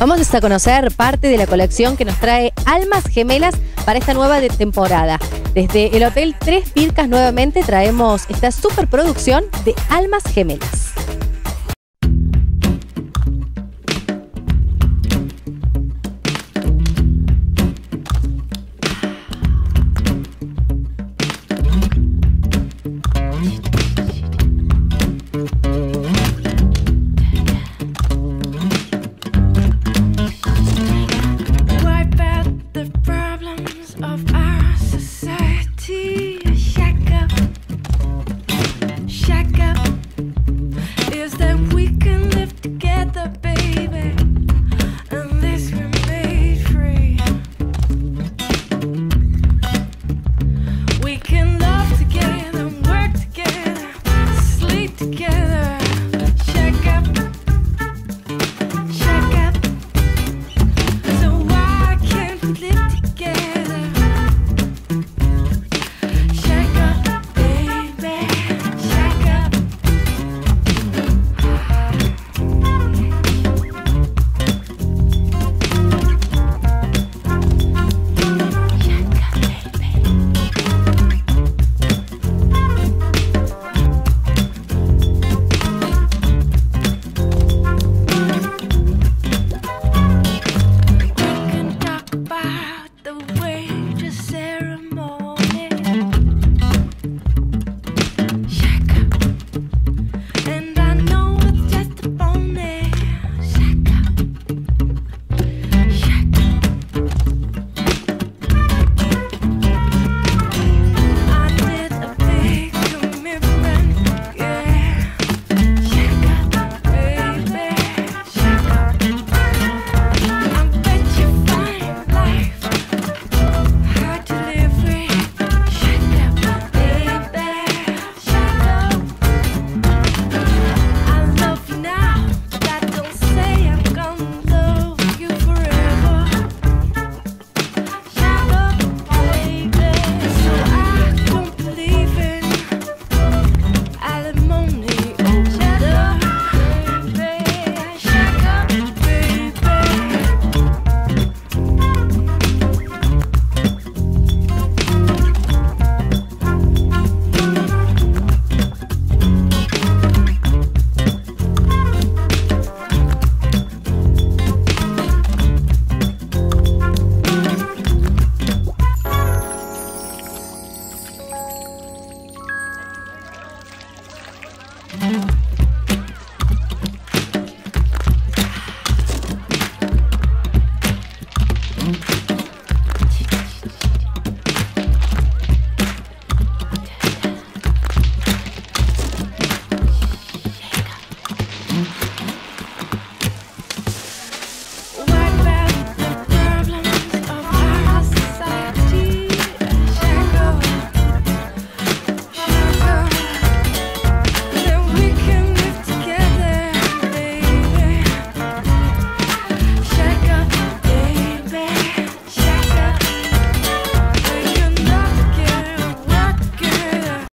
Vamos a conocer parte de la colección que nos trae Almas Gemelas para esta nueva temporada. Desde el Hotel Tres Pircas nuevamente traemos esta superproducción de Almas Gemelas. of our